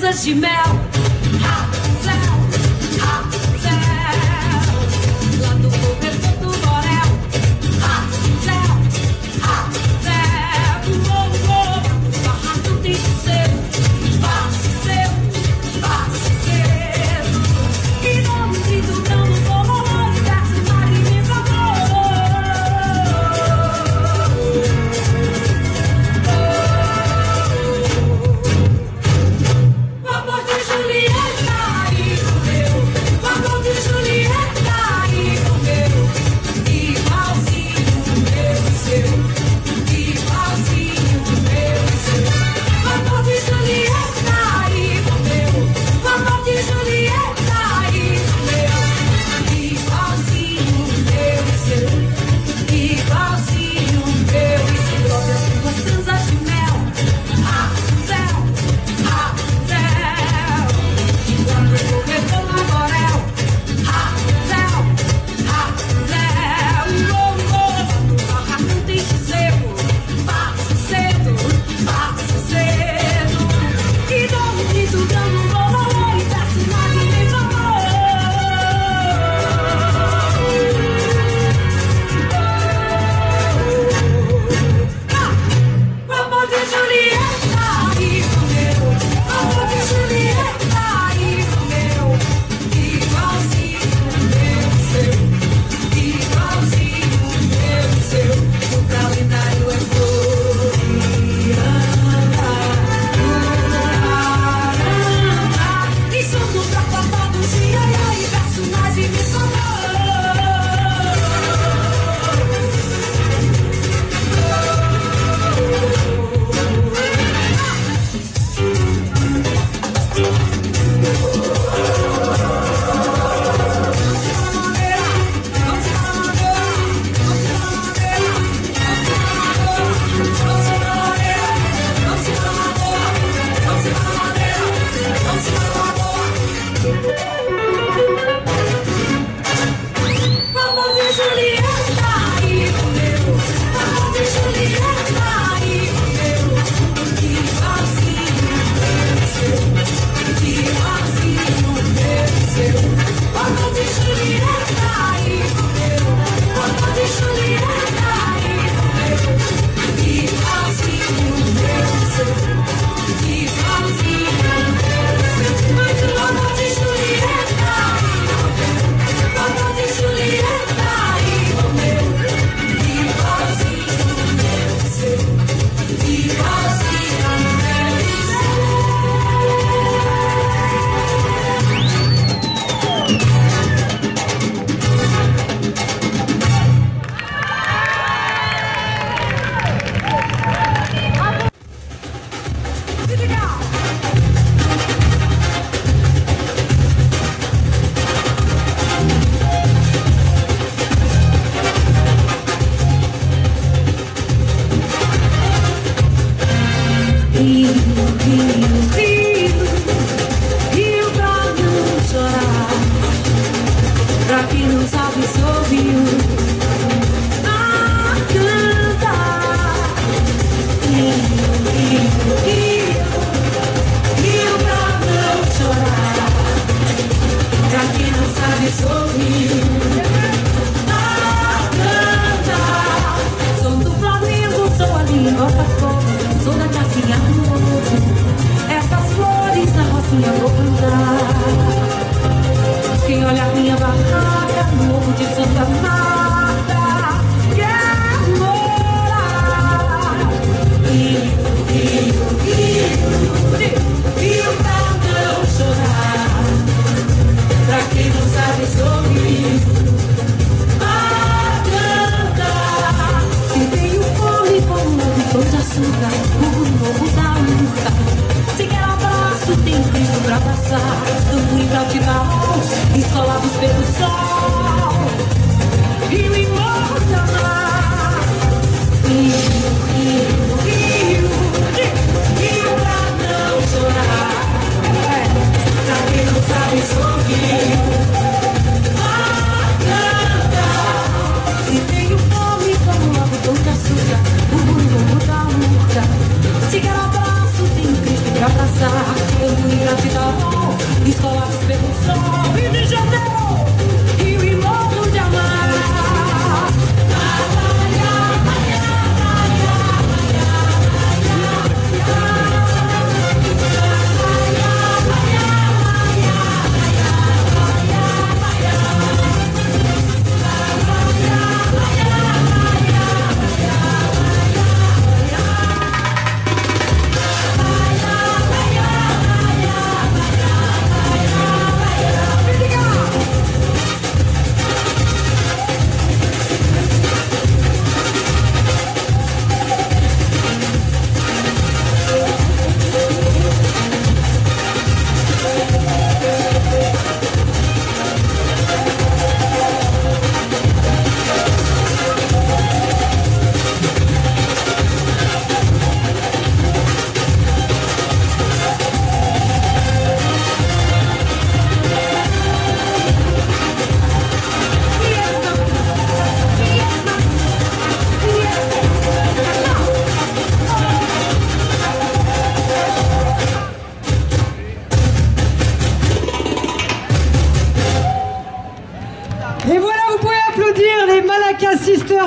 cinzas de mel. essa flor, sou do ovo. Essas flores na rocinha vou plantar. dançar, do mundo pra te dar, escolados pelo sol.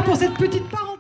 pour cette petite parenthèse.